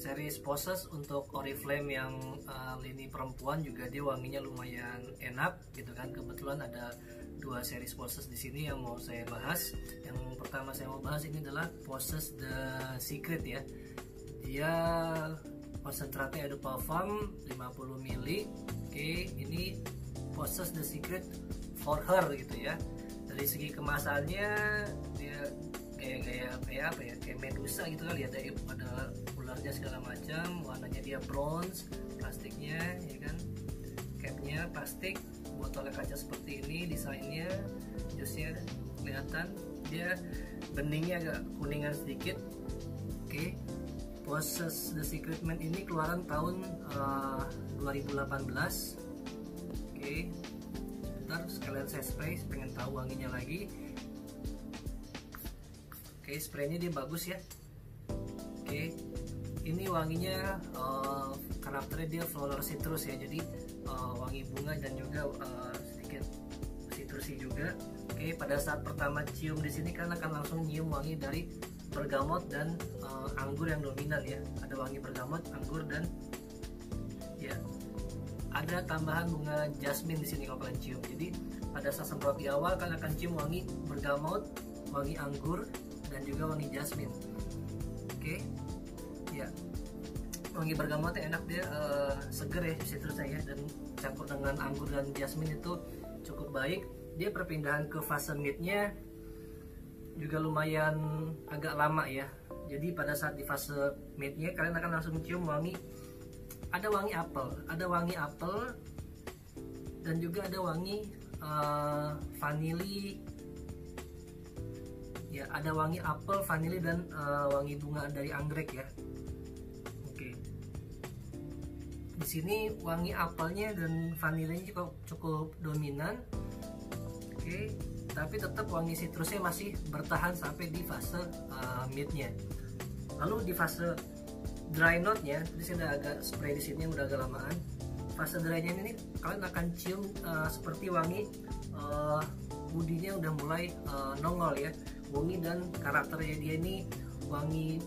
series Poses untuk Oriflame yang uh, lini perempuan juga dia wanginya lumayan enak gitu kan. Kebetulan ada dua series Poses di sini yang mau saya bahas. Yang pertama saya mau bahas ini adalah Poses The Secret ya. Dia konsentratnya ada parfum 50 ml oke ini Poses The Secret for her gitu ya. Dari segi kemasannya dia kayak kayak kayak apa ya kayak medusa gitu kali ada ada ularnya segala macam warnanya dia bronze plastiknya ya kan capnya plastik botolnya kaca seperti ini desainnya jusnya kelihatan dia beningnya agak kuningan sedikit oke okay. Poses The Secret Man ini keluaran tahun uh, 2018 oke okay. sebentar sekalian saya spray pengen tahu wanginya lagi Oke, okay, spraynya dia bagus ya. Oke, okay. Ini wanginya uh, karakternya dia floral citrus ya, jadi uh, wangi bunga dan juga uh, sedikit citrusy juga. Oke, okay, pada saat pertama cium di sini kan akan langsung nyium wangi dari bergamot dan uh, anggur yang dominan ya. Ada wangi bergamot, anggur dan ya ada tambahan bunga jasmine di sini kalau kalian cium. Jadi pada saat semprot di awal kalian akan cium wangi bergamot, wangi anggur, dan juga wangi jasmine oke okay. ya wangi bergamotnya enak dia uh, seger ya citrusnya ya. Dan campur dengan anggur dan jasmine itu cukup baik. Dia perpindahan ke fase midnya juga lumayan agak lama ya. Jadi pada saat di fase midnya kalian akan langsung mencium wangi. Ada wangi apel ada wangi apel dan juga ada wangi uh, vanili. Ya ada wangi apel, vanili dan uh, wangi bunga dari anggrek ya. Di sini wangi apelnya dan vanilanya cukup cukup dominan. Oke, tapi tetap wangi citrusnya masih bertahan sampai di fase uh, midnya. Lalu di fase dry note-nya, di sini agak spray di sini udah agak lamaan. Fase dry-nya ini kalian akan cium uh, seperti wangi uh, budinya udah mulai uh, nongol ya wangi dan karakternya dia ini wangi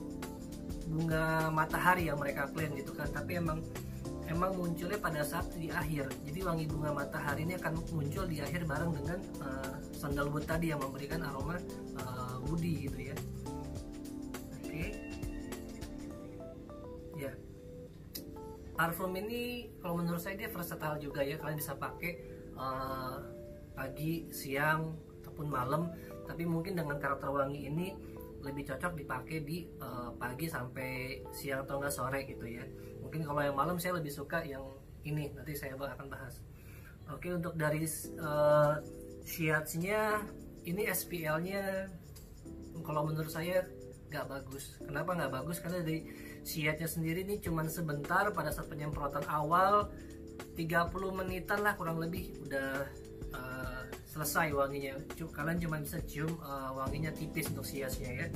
bunga matahari yang mereka klaim gitu kan tapi emang emang munculnya pada saat di akhir. Jadi wangi bunga matahari ini akan muncul di akhir bareng dengan uh, sandalwood tadi yang memberikan aroma uh, woody gitu ya. Oke. Okay. ya. Parfum ini kalau menurut saya dia versatile juga ya. Kalian bisa pakai uh, pagi siang ataupun malam. Tapi mungkin dengan karakter wangi ini lebih cocok dipakai di uh, pagi sampai siang atau enggak sore gitu ya mungkin kalau yang malam saya lebih suka yang ini nanti saya akan bahas. Oke untuk dari uh, shiatsnya ini SPL nya kalau menurut saya nggak bagus. Kenapa nggak bagus? Karena dari shiatnya sendiri ini cuman sebentar pada saat penyemprotan awal 30 menitan lah kurang lebih udah selesai wanginya. Kalian cuma bisa cium uh, wanginya tipis untuk siasnya ya.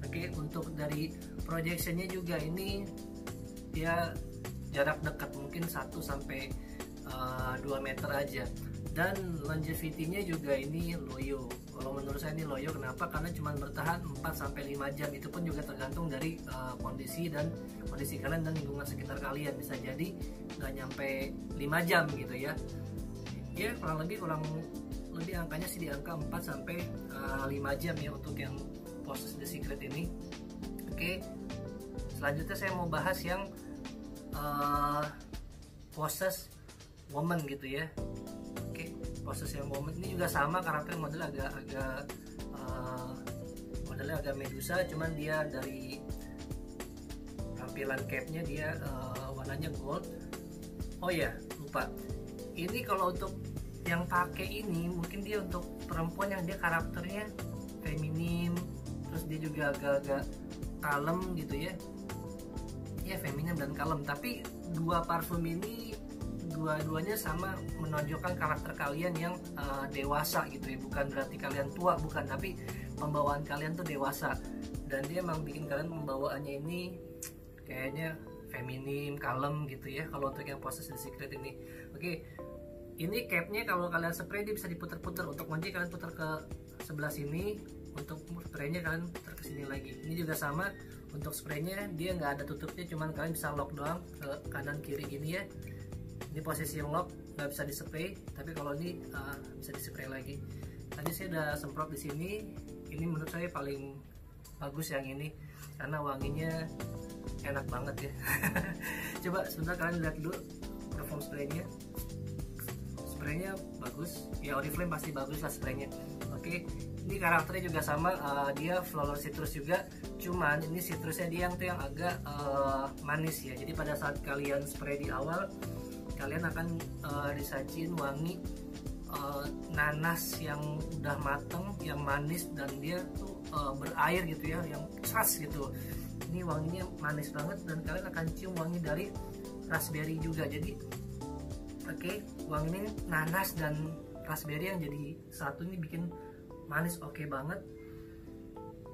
Oke untuk dari projectionnya juga ini dia jarak dekat mungkin 1 sampai uh, 2 meter aja. Dan longevity-nya juga ini loyo. Kalau menurut saya ini loyo kenapa? Karena cuma bertahan 4 sampai 5 jam. Itu pun juga tergantung dari uh, kondisi dan kondisi kalian dan lingkungan sekitar kalian. Bisa jadi nggak nyampe 5 jam gitu ya. Ya kurang lebih kurang lebih angkanya sih di angka 4 sampai uh, eh, 5 jam ya untuk yang proses the secret ini. Oke okay. selanjutnya saya mau bahas yang uh, proses woman gitu ya. Oke okay. proses yang woman ini juga sama karakter model agak agak uh, modelnya agak medusa cuman dia dari tampilan capnya dia uh, warnanya gold. Oh ya lupa. Ini kalau untuk yang pakai ini mungkin dia untuk perempuan yang dia karakternya feminim terus dia juga agak-agak kalem gitu ya ya feminim dan kalem. Tapi dua parfum ini dua-duanya sama menonjolkan karakter kalian yang uh, dewasa gitu ya. Bukan berarti kalian tua bukan. Tapi pembawaan kalian tuh dewasa. Dan dia emang bikin kalian pembawaannya ini kayaknya feminim kalem gitu ya kalau untuk yang proses the secret ini. Oke ini capnya kalau kalian spray dia bisa diputar-putar untuk kunci kalian putar ke sebelah sini. Untuk spraynya kalian putar ke sini lagi. Ini juga sama untuk spraynya dia nggak ada tutupnya cuman kalian bisa lock doang ke kanan kiri gini ya. Ini posisi lock nggak bisa dispray tapi kalau ini uh, bisa dispray lagi. Tadi saya udah semprot di sini ini menurut saya paling bagus yang ini karena wanginya enak banget ya. Coba sebentar kalian lihat dulu perform spraynya. Spraynya bagus ya Oriflame pasti bagus lah spraynya. Oke ini karakternya juga sama uh, dia flower citrus juga. Cuman ini citrusnya dia yang tuh yang agak uh, manis ya. Jadi pada saat kalian spray di awal kalian akan uh, disajin wangi uh, nanas yang udah mateng yang manis dan dia tuh uh, berair gitu ya yang keras gitu. Ini wanginya manis banget dan kalian akan cium wangi dari raspberry juga. Jadi oke okay, wangi ini nanas dan raspberry yang jadi satu ini bikin manis oke okay banget.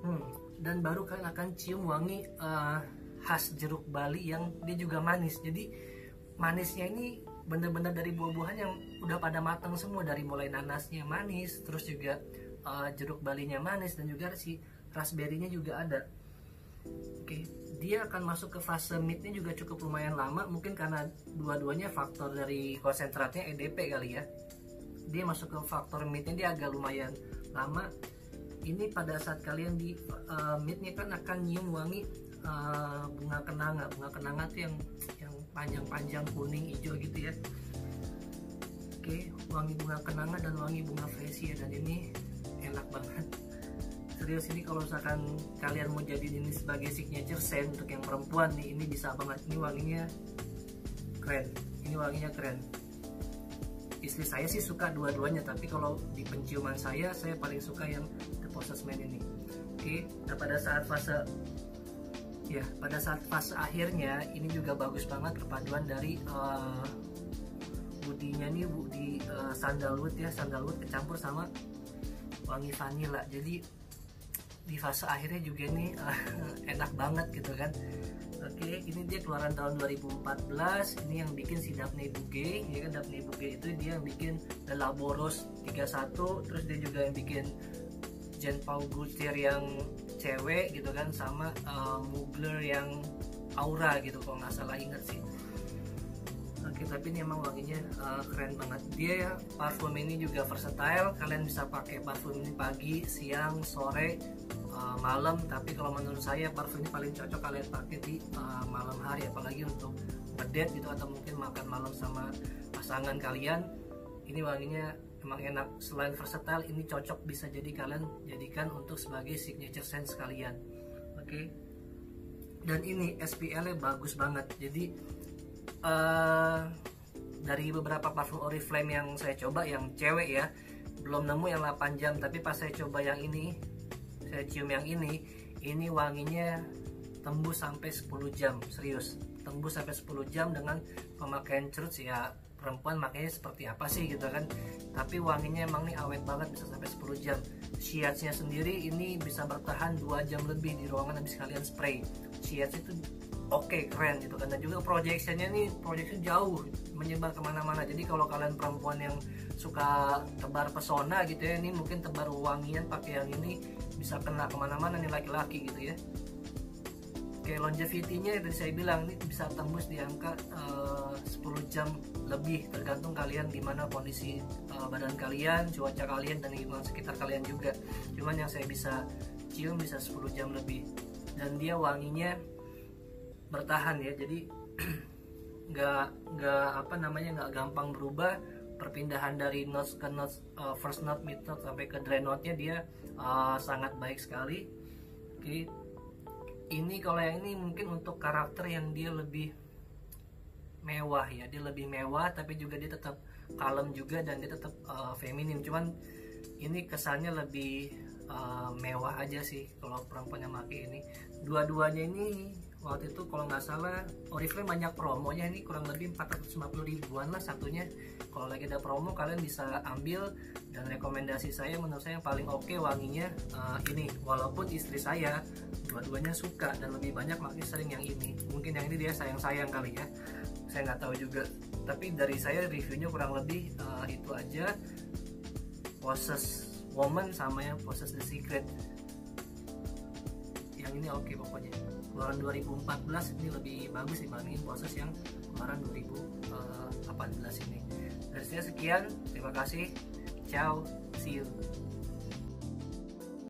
Hmm, dan baru kalian akan cium wangi uh, khas jeruk Bali yang dia juga manis. Jadi manisnya ini bener-bener dari buah-buahan yang udah pada matang semua. Dari mulai nanasnya manis terus juga uh, jeruk balinya manis dan juga si raspberry-nya juga ada. Oke okay. dia akan masuk ke fase midnya juga cukup lumayan lama. Mungkin karena dua-duanya faktor dari konsentratnya EDP kali ya dia masuk ke faktor midnya dia agak lumayan lama. Ini pada saat kalian di uh, midnya kan akan nyium wangi uh, bunga kenanga. Bunga kenanga tuh yang yang panjang-panjang kuning hijau gitu ya. Oke wangi bunga kenanga dan wangi bunga fresia dan ini enak banget. Serius ini kalau misalkan kalian mau jadi ini sebagai signature scent untuk yang perempuan nih ini bisa banget. Ini wanginya keren. Ini wanginya keren istri saya sih suka dua-duanya tapi kalau di penciuman saya saya paling suka yang the possessment ini oke okay. nah pada saat fase ya pada saat fase akhirnya ini juga bagus banget perpaduan dari uh, budinya nih budi uh, sandalwood ya sandalwood kecampur sama wangi vanilla jadi di fase akhirnya juga nih uh, enak banget gitu kan Oke, ini dia keluaran tahun 2014. Ini yang bikin si Daphne Bouguet, ya kan Daphne Bouguet itu dia yang bikin The Laboros 31, terus dia juga yang bikin Jean Paul Gaultier yang cewek gitu kan sama uh, Mugler yang Aura gitu kalau nggak salah inget sih. Oke, tapi ini emang wanginya uh, keren banget. Dia ya, parfum ini juga versatile. Kalian bisa pakai parfum ini pagi, siang, sore, uh, malam tapi kalau menurut saya parfum ini paling cocok kalian pakai di uh, malam hari apalagi untuk ngedate gitu atau mungkin makan malam sama pasangan kalian ini wanginya emang enak selain versatile ini cocok bisa jadi kalian jadikan untuk sebagai signature scent kalian oke okay? dan ini SPL nya bagus banget jadi uh, dari beberapa parfum Oriflame yang saya coba yang cewek ya belum nemu yang 8 jam tapi pas saya coba yang ini saya cium yang ini ini wanginya tembus sampai 10 jam serius. Tembus sampai 10 jam dengan pemakaian cerut ya perempuan makanya seperti apa sih gitu kan. Tapi wanginya emang nih awet banget bisa sampai 10 jam. Shiatsnya sendiri ini bisa bertahan 2 jam lebih di ruangan habis kalian spray. Shiats itu oke okay, keren gitu kan. Dan juga projectionnya nih projection jauh menyebar ke mana-mana. Jadi kalau kalian perempuan yang suka tebar pesona gitu ya ini mungkin tebar wangian pakai yang ini bisa kena ke mana-mana nih laki-laki gitu ya. Oke longevity-nya tadi saya bilang ini bisa tembus di angka uh, 10 jam lebih. Tergantung kalian gimana kondisi uh, badan kalian, cuaca kalian dan lingkungan sekitar kalian juga. Cuman yang saya bisa cium bisa 10 jam lebih. Dan dia wanginya bertahan ya. Jadi nggak nggak apa namanya nggak gampang berubah. Perpindahan dari notes ke notes uh, first note mid note sampai ke dry note nya dia uh, sangat baik sekali. Oke. Okay. ini kalau yang ini mungkin untuk karakter yang dia lebih mewah ya. Dia lebih mewah tapi juga dia tetap kalem juga dan dia tetap uh, feminim cuman ini kesannya lebih uh, mewah aja sih kalau perempuan yang pakai ini. Dua-duanya ini waktu itu kalau nggak salah Oriflame banyak promonya ini kurang lebih 450 ribuan lah satunya. Kalau lagi ada promo kalian bisa ambil dan rekomendasi saya menurut saya yang paling oke okay wanginya uh, ini. Walaupun istri saya dua-duanya suka dan lebih banyak makin sering yang ini. Mungkin yang ini dia sayang-sayang kali ya. Saya nggak tahu juga. Tapi dari saya reviewnya kurang lebih uh, itu aja. Poses Woman sama yang Poses The Secret. Yang ini oke okay pokoknya keluaran 2014 ini lebih bagus dibandingin proses yang keluaran 2018 ini. Dari saya sekian terima kasih. Ciao see you